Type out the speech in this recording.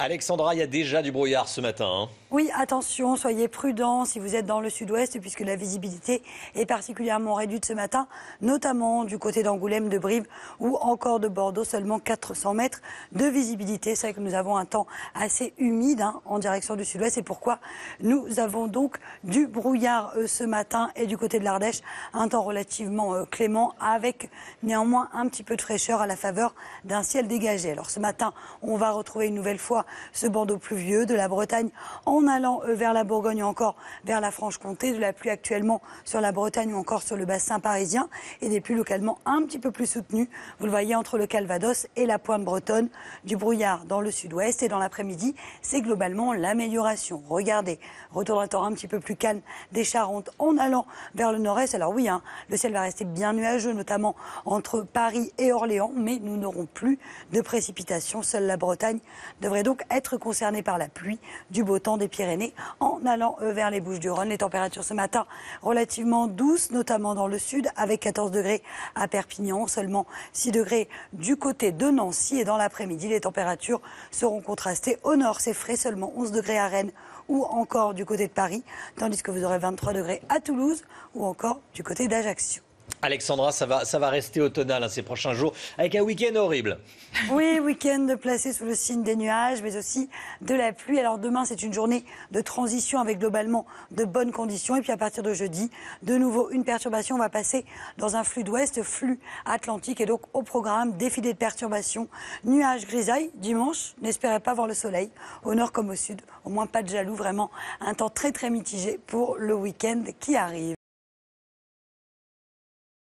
Alexandra, il y a déjà du brouillard ce matin. Hein. Oui, attention, soyez prudents si vous êtes dans le sud-ouest, puisque la visibilité est particulièrement réduite ce matin, notamment du côté d'Angoulême, de Brive ou encore de Bordeaux, seulement 400 mètres de visibilité. C'est vrai que nous avons un temps assez humide hein, en direction du sud-ouest, et pourquoi nous avons donc du brouillard euh, ce matin et du côté de l'Ardèche, un temps relativement euh, clément, avec néanmoins un petit peu de fraîcheur à la faveur d'un ciel dégagé. Alors ce matin, on va retrouver une nouvelle fois ce bandeau pluvieux de la Bretagne en allant euh, vers la Bourgogne ou encore vers la Franche-Comté, de la pluie actuellement sur la Bretagne ou encore sur le bassin parisien et des pluies localement un petit peu plus soutenues. Vous le voyez entre le Calvados et la pointe bretonne, du brouillard dans le sud-ouest et dans l'après-midi, c'est globalement l'amélioration. Regardez, retour d'un temps un petit peu plus calme des Charentes en allant vers le nord-est. Alors oui, hein, le ciel va rester bien nuageux, notamment entre Paris et Orléans, mais nous n'aurons plus de précipitations. Seule la Bretagne devrait donc être concernée par la pluie, du beau temps des Pyrénées en allant euh, vers les Bouches-du-Rhône. Les températures ce matin relativement douces, notamment dans le sud, avec 14 degrés à Perpignan, seulement 6 degrés du côté de Nancy. Et dans l'après-midi, les températures seront contrastées. Au nord, c'est frais, seulement 11 degrés à Rennes ou encore du côté de Paris, tandis que vous aurez 23 degrés à Toulouse ou encore du côté d'Ajaccio. Alexandra, ça va, ça va rester automnal hein, ces prochains jours, avec un week-end horrible. Oui, week-end placé sous le signe des nuages, mais aussi de la pluie. Alors demain, c'est une journée de transition avec globalement de bonnes conditions. Et puis à partir de jeudi, de nouveau, une perturbation. On va passer dans un flux d'ouest, flux atlantique. Et donc au programme, défilé de perturbations, nuages grisailles. Dimanche, n'espérez pas voir le soleil, au nord comme au sud. Au moins pas de jaloux, vraiment un temps très très mitigé pour le week-end qui arrive.